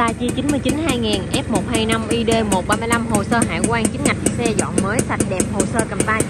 Sa chi 99 2000 F125 ID 135 hồ sơ hải quan chính ngạch xe dọn mới sạch đẹp hồ sơ cầm tay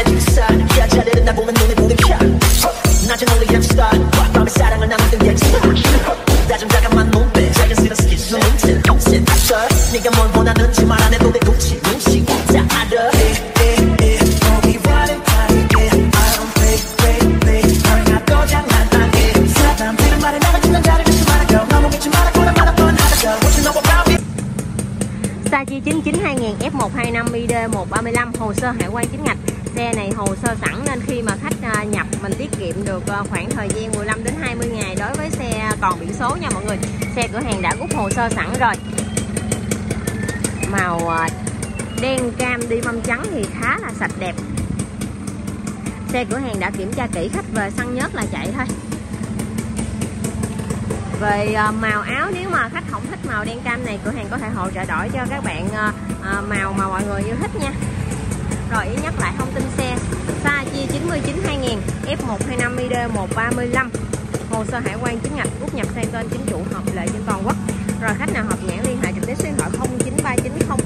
어디 가나 지사 여자들은 나 보면 눈에 불이 켜 낮은 only have star 밤에 사랑을 나누는 갱스터 나좀 잠깐만 몸빼 작은 스런 스킨 눈치 통신 앞서 네가 뭘 원하는지 말 안 해도 돼 굳이 눈치 다 알아 거기 running party I don't play play play 너랑 나도 장난하게 사람들은 말해 나가 짓는 자를 믿지 말아요 너무 믿지 말아 고난 말아 뻔하다가 What you know about me Sa chi 99 2000 F125 ID 135 hồ sơ hải quan chính ngạch xe này hồ sơ sẵn nên khi mà khách à, nhập mình tiết kiệm được à, khoảng thời gian 15 đến 20 ngày đối với xe còn biển số nha mọi người. Xe cửa hàng đã rút hồ sơ sẵn rồi. Màu à, đen cam đi mâm trắng thì khá là sạch đẹp. Xe cửa hàng đã kiểm tra kỹ khách về xăng nhớt là chạy thôi. Về màu áo, nếu mà khách không thích màu đen cam này, cửa hàng có thể hỗ trợ đổi cho các bạn màu mà mọi người yêu thích nha. Rồi, ý nhắc lại thông tin xe. Sa chia 99 2000 F125 ID 135 Hồ sơ hải quan chính ngạch quốc nhập sang tên chính chủ, hợp lệ trên toàn quốc. Rồi, khách nào hợp nhãn liên hệ trực tiếp số điện thoại 0939